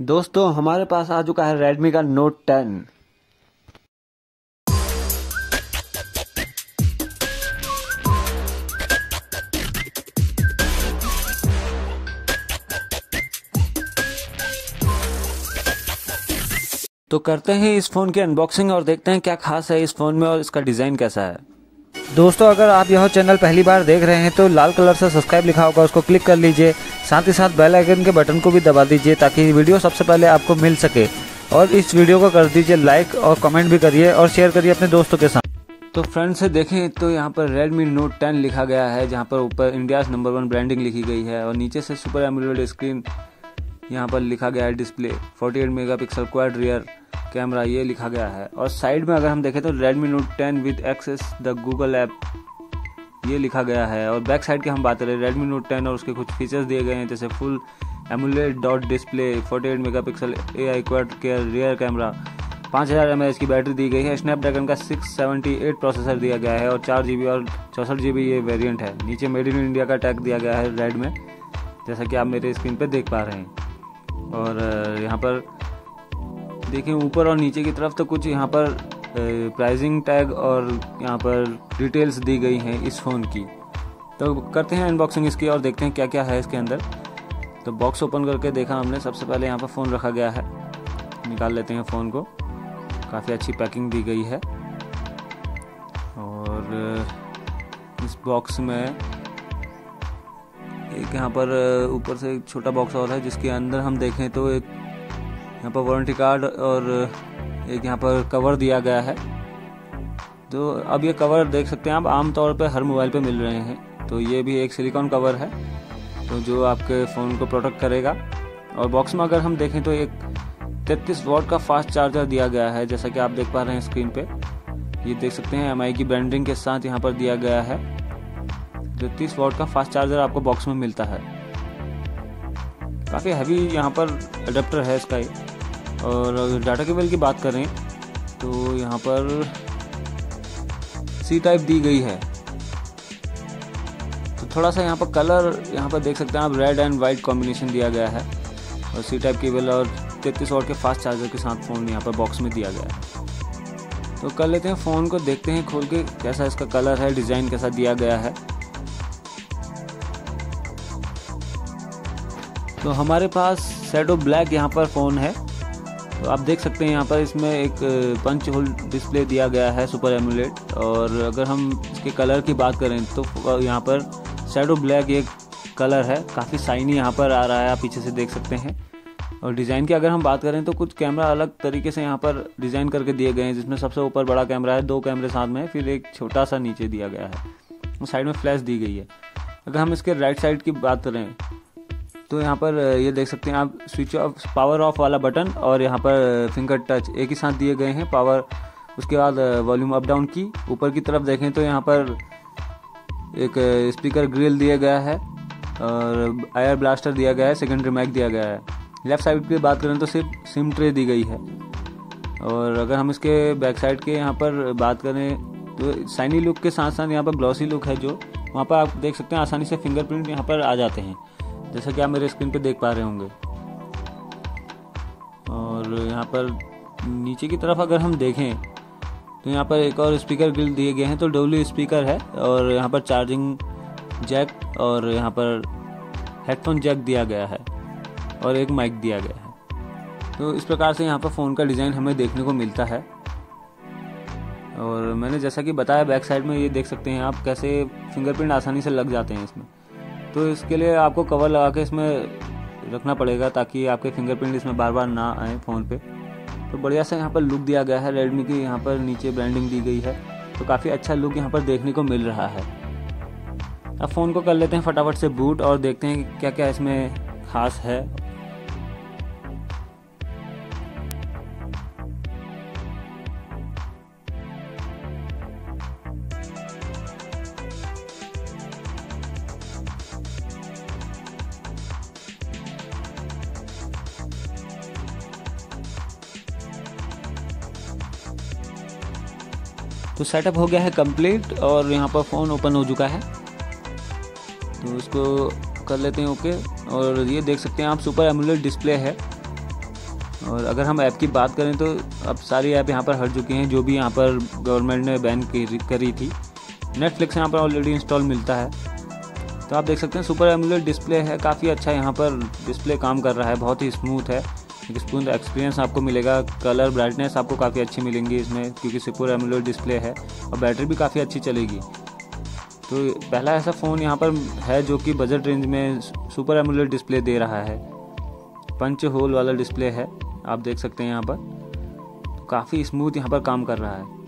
दोस्तों, हमारे पास आ चुका है Redmi का Note 10 तो करते हैं इस फ़ोन की अनबॉक्सिंग और देखते हैं क्या खास है इस फ़ोन में और इसका डिज़ाइन कैसा है। दोस्तों, अगर आप यह चैनल पहली बार देख रहे हैं तो लाल कलर से सब्सक्राइब लिखा होगा, उसको क्लिक कर लीजिए, साथ ही साथ बेल आइकन के बटन को भी दबा दीजिए, ताकि वीडियो सबसे पहले आपको मिल सके। और इस वीडियो को कर दीजिए लाइक और कमेंट भी करिए और शेयर करिए अपने दोस्तों के साथ। तो फ्रेंड से देखें तो यहाँ पर Redmi Note 10 लिखा गया है, जहाँ पर ऊपर इंडिया नंबर वन ब्रांडिंग लिखी गई है, और नीचे से सुपर एमुलेट स्क्रीन यहाँ पर लिखा गया है display 48 megapixel quad rear camera ये लिखा गया है। और साइड में अगर हम देखें तो Redmi Note 10 with access the Google app ये लिखा गया है। और बैक साइड की हम बात करें, Redmi Note 10 और उसके कुछ फीचर्स दिए गए हैं, जैसे full AMOLED dot display 48 megapixel A I quad के रियर कैमरा पाँच हज़ार एम की बैटरी दी गई है। स्नैपड्रैगन का 678 प्रोसेसर दिया गया है और चार जीबी और चौंसठ जी ये वेरिएंट है। नीचे मेड इन इंडिया का टैग दिया गया है रेड में जैसा कि आप मेरे स्क्रीन पर देख पा रहे हैं। और यहाँ पर देखिए, ऊपर और नीचे की तरफ़ तो कुछ यहाँ पर प्राइसिंग टैग और यहाँ पर डिटेल्स दी गई हैं इस फ़ोन की। तो करते हैं अनबॉक्सिंग इसकी और देखते हैं क्या क्या है इसके अंदर। तो बॉक्स ओपन करके देखा हमने, सबसे पहले यहाँ पर फ़ोन रखा गया है। निकाल लेते हैं फ़ोन को। काफ़ी अच्छी पैकिंग दी गई है। और इस बॉक्स में एक यहाँ पर ऊपर से एक छोटा बॉक्स और है, जिसके अंदर हम देखें तो एक यहाँ पर वारंटी कार्ड और एक यहाँ पर कवर दिया गया है। तो अब ये कवर देख सकते हैं आप, आमतौर पर हर मोबाइल पे मिल रहे हैं। तो ये भी एक सिलिकॉन कवर है। तो जो आपके फ़ोन को प्रोटेक्ट करेगा। और बॉक्स में अगर हम देखें तो एक 33 वॉट का फास्ट चार्जर दिया गया है, जैसा कि आप देख पा रहे हैं स्क्रीन पे। ये देख सकते हैं एमआई की ब्रांडिंग के साथ यहाँ पर दिया गया है। तैतीस वॉट का फास्ट चार्जर आपको बॉक्स में मिलता है। काफ़ी हैवी यहाँ पर अडेप्टर है इसका और डाटा केबल की बात करें तो यहाँ पर सी टाइप दी गई है। तो थोड़ा सा यहाँ पर कलर यहाँ पर देख सकते हैं आप रेड एंड वाइट कॉम्बिनेशन दिया गया है। और सी टाइप केबल और तैतीस वॉट के फास्ट चार्जर के साथ फ़ोन यहाँ पर बॉक्स में दिया गया है। तो कर लेते हैं फ़ोन को, देखते हैं खोल के कैसा इसका कलर है डिज़ाइन कैसा दिया गया है। तो हमारे पास सेडो ब्लैक यहाँ पर फ़ोन है। तो आप देख सकते हैं यहाँ पर इसमें एक पंच होल डिस्प्ले दिया गया है सुपर एमुलेट और अगर हम इसके कलर की बात करें तो यहाँ पर शेडो ब्लैक एक कलर है, काफ़ी साइनी यहाँ पर आ रहा है, आप पीछे से देख सकते हैं। और डिज़ाइन की अगर हम बात करें तो कुछ कैमरा अलग तरीके से यहाँ पर डिज़ाइन करके दिए गए हैं, जिसमें सबसे ऊपर बड़ा कैमरा है, दो कैमरे साथ में, फिर एक छोटा सा नीचे दिया गया है। साइड में फ्लैश दी गई है। अगर हम इसके राइट साइड की बात करें तो यहाँ पर ये देख सकते हैं आप स्विच ऑफ़ पावर ऑफ़ वाला बटन और यहाँ पर फिंगर टच एक ही साथ दिए गए हैं पावर उसके बाद वॉल्यूम अप डाउन की ऊपर की तरफ़ देखें तो यहाँ पर एक स्पीकर ग्रिल दिया गया है और आयर ब्लास्टर दिया गया है सेकेंडरी माइक दिया गया है। लेफ़्ट साइड की बात करें तो सिर्फ़ सिम ट्रे दी गई है। और अगर हम इसके बैक साइड के यहाँ पर बात करें तो साइनी लुक के साथ साथ यहाँ पर ग्लॉसी लुक है जो, वहाँ पर आप देख सकते हैं आसानी से फिंगरप्रिंट यहाँ पर आ जाते हैं। जैसा कि आप मेरे स्क्रीन पे देख पा रहे होंगे। और यहाँ पर नीचे की तरफ़ अगर हम देखें तो यहाँ पर एक और स्पीकर ग्रिल दिए गए हैं तो डब्ल्यू स्पीकर है, और यहाँ पर चार्जिंग जैक और यहाँ पर हेडफोन जैक दिया गया है, और एक माइक दिया गया है। तो इस प्रकार से यहाँ पर फ़ोन का डिज़ाइन हमें देखने को मिलता है। और मैंने जैसा कि बताया, बैक साइड में ये देख सकते हैं आप कैसे फिंगरप्रिंट आसानी से लग जाते हैं इसमें। तो इसके लिए आपको कवर लगा के इसमें रखना पड़ेगा ताकि आपके फिंगरप्रिंट इसमें बार बार ना आए फ़ोन पे। तो बढ़िया सा यहाँ पर लुक दिया गया है रेडमी की यहाँ पर नीचे ब्रांडिंग दी गई है। तो काफ़ी अच्छा लुक यहाँ पर देखने को मिल रहा है। अब फ़ोन को कर लेते हैं फटाफट से बूट और देखते हैं क्या क्या इसमें खास है। तो सेटअप हो गया है कंप्लीट और यहाँ पर फ़ोन ओपन हो चुका है। तो इसको कर लेते हैं ओके और ये देख सकते हैं आप सुपर एमुलेट डिस्प्ले है। और अगर हम ऐप की बात करें तो अब सारी ऐप यहाँ पर हट चुकी हैं, जो भी यहाँ पर गवर्नमेंट ने बैन करी थी। नेटफ्लिक्स यहाँ पर ऑलरेडी इंस्टॉल मिलता है। तो आप देख सकते हैं सुपर एमुलेट डिस्प्ले है, काफ़ी अच्छा यहाँ पर डिस्प्ले काम कर रहा है, बहुत ही स्मूथ है। एक स्मूथ एक्सपीरियंस आपको मिलेगा कलर ब्राइटनेस आपको काफ़ी अच्छी मिलेंगी इसमें, क्योंकि सुपर एमुलेट डिस्प्ले है, और बैटरी भी काफ़ी अच्छी चलेगी। तो पहला ऐसा फ़ोन यहाँ पर है जो कि बजट रेंज में सुपर एमुलेट डिस्प्ले दे रहा है। पंच होल वाला डिस्प्ले है, आप देख सकते हैं यहाँ पर। तो काफ़ी स्मूथ यहाँ पर काम कर रहा है।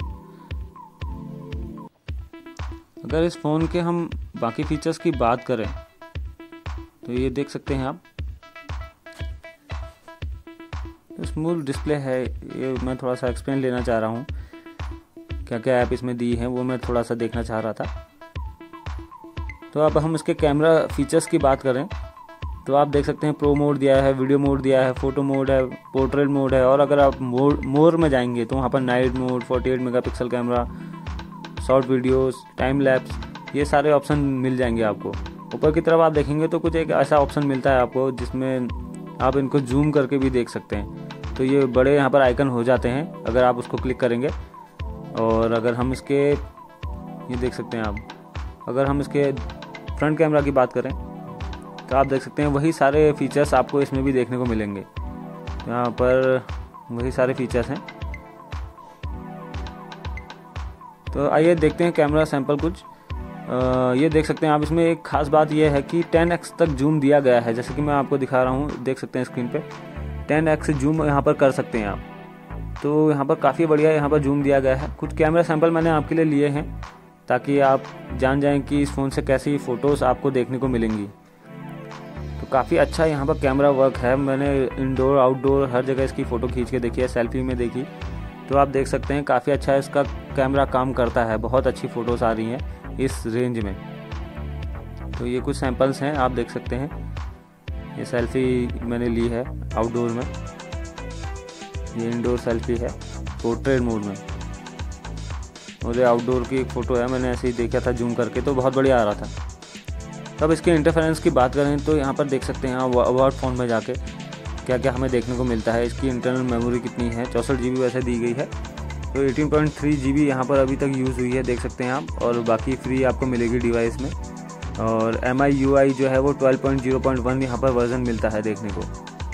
अगर इस फ़ोन के हम बाकी फीचर्स की बात करें तो ये देख सकते हैं आप। स्मूथ डिस्प्ले है, ये मैं थोड़ा सा एक्सप्लेन लेना चाह रहा हूँ। क्या क्या ऐप इसमें दी है, वो मैं थोड़ा सा देखना चाह रहा था। तो अब हम इसके कैमरा फीचर्स की बात करें तो आप देख सकते हैं प्रो मोड दिया है वीडियो मोड दिया है फ़ोटो मोड है पोर्ट्रेट मोड है, और अगर आप मोड मोर में जाएँगे तो वहाँ पर night mode 48 megapixel camera short videos time lapse ये सारे ऑप्शन मिल जाएँगे आपको। ऊपर की तरफ़ आप देखेंगे तो कुछ एक ऐसा ऑप्शन मिलता है आपको, जिसमें आप इनको जूम करके भी देख सकते हैं। तो ये बड़े यहाँ पर आइकन हो जाते हैं अगर आप उसको क्लिक करेंगे। और अगर हम इसके ये देख सकते हैं आप अगर हम इसके फ्रंट कैमरा की बात करें तो आप देख सकते हैं वही सारे फीचर्स आपको इसमें भी देखने को मिलेंगे। यहाँ पर वही सारे फीचर्स हैं। तो आइए देखते हैं कैमरा सैंपल कुछ। आ, ये देख सकते हैं आप इसमें एक खास बात यह है कि 10x तक जूम दिया गया है। जैसे कि मैं आपको दिखा रहा हूँ देख सकते हैं स्क्रीन पे। 10x जूम यहाँ पर कर सकते हैं आप। तो यहाँ पर काफ़ी बढ़िया यहाँ पर जूम दिया गया है। कुछ कैमरा सैंपल मैंने आपके लिए लिए हैं, ताकि आप जान जाएँ कि इस फ़ोन से कैसी फ़ोटोज़ आपको देखने को मिलेंगी। तो काफ़ी अच्छा यहाँ पर कैमरा वर्क है। मैंने इंडोर आउटडोर हर जगह इसकी फ़ोटो खींच के देखी है सेल्फी में देखी। तो आप देख सकते हैं काफ़ी अच्छा इसका कैमरा काम करता है। बहुत अच्छी फ़ोटोज़ आ रही हैं इस रेंज में। तो ये कुछ सैंपल्स हैं, आप देख सकते हैं। ये सेल्फी मैंने ली है आउटडोर में। ये इंडोर सेल्फी है पोर्ट्रेट मोड में। ये आउटडोर की एक फ़ोटो है, मैंने ऐसे ही देखा था जूम करके तो बहुत बढ़िया आ रहा था। तब इसके इंटरफेरेंस की बात करें तो यहाँ पर देख सकते हैं अवार्ड फ़ोन में जाके क्या क्या हमें देखने को मिलता है। इसकी इंटरनल मेमोरी कितनी है? चौंसठ जी वैसे दी गई है। तो 18.3 पॉइंट थ्री जी यहाँ पर अभी तक यूज़ हुई है, देख सकते हैं आप, और बाकी फ्री आपको मिलेगी डिवाइस में। और एम आई यू आई जो है वो 12.0.1 यहाँ पर वर्ज़न मिलता है देखने को।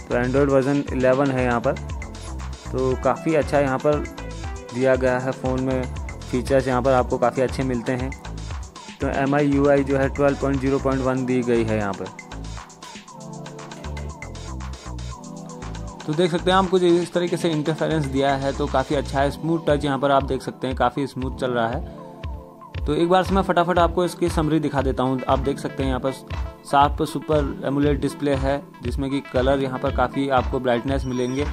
तो एंड्रॉयड वर्ज़न 11 है यहाँ पर। तो काफ़ी अच्छा यहाँ पर दिया गया है फ़ोन में फीचर्स यहाँ पर आपको काफ़ी अच्छे मिलते हैं। तो एम आई यू आई जो है 12.0.1 दी गई है यहाँ पर। तो देख सकते हैं आपको जो इस तरीके से इंटरफेरेंस दिया है तो काफ़ी अच्छा है। स्मूथ टच यहाँ पर आप देख सकते हैं, काफ़ी स्मूथ चल रहा है। तो एक बार से मैं फटाफट आपको इसकी समरी दिखा देता हूँ। आप देख सकते हैं यहाँ पर साफ़ सुपर एमुलेट डिस्प्ले है, जिसमें कि कलर यहाँ पर काफ़ी आपको ब्राइटनेस मिलेंगे।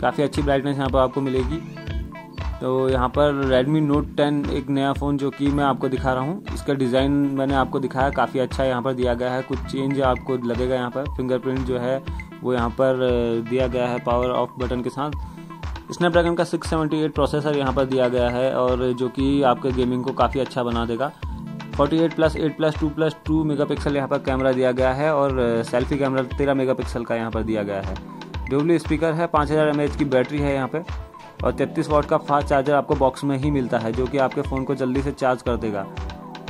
काफ़ी अच्छी ब्राइटनेस यहाँ पर आपको मिलेगी। तो यहाँ पर Redmi Note 10 एक नया फ़ोन जो कि मैं आपको दिखा रहा हूँ। इसका डिज़ाइन मैंने आपको दिखाया, काफ़ी अच्छा यहाँ पर दिया गया है। कुछ चेंज आपको लगेगा यहाँ पर। फिंगरप्रिंट जो है, वो यहाँ पर दिया गया है पावर ऑफ़ बटन के साथ। स्नैपड्रैगन का 678 प्रोसेसर यहाँ पर दिया गया है और जो कि आपके गेमिंग को काफ़ी अच्छा बना देगा। 48 plus eight plus two plus two megapixel यहाँ पर कैमरा दिया गया है और सेल्फी कैमरा तेरह मेगा पिक्सल का यहाँ पर दिया गया है। डब्ल्यू स्पीकर है, पाँच हज़ार एम की बैटरी है यहाँ पर और तैतीस वॉट का फास्ट चार्जर आपको बॉक्स में ही मिलता है, जो कि आपके फ़ोन को जल्दी से चार्ज कर देगा।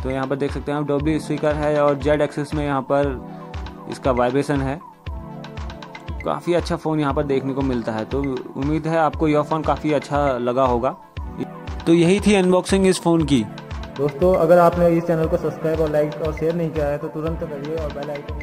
तो यहाँ पर देख सकते हैं आप डब्ल्यू स्पीकर है और जेड एक्सेस में यहाँ पर इसका वाइब्रेशन है। काफ़ी अच्छा फ़ोन यहाँ पर देखने को मिलता है तो उम्मीद है आपको यह फ़ोन काफ़ी अच्छा लगा होगा। तो यही थी अनबॉक्सिंग इस फ़ोन की। दोस्तों, अगर आपने इस चैनल को सब्सक्राइब और लाइक और शेयर नहीं किया है तो तुरंत करिए और बेल आइकन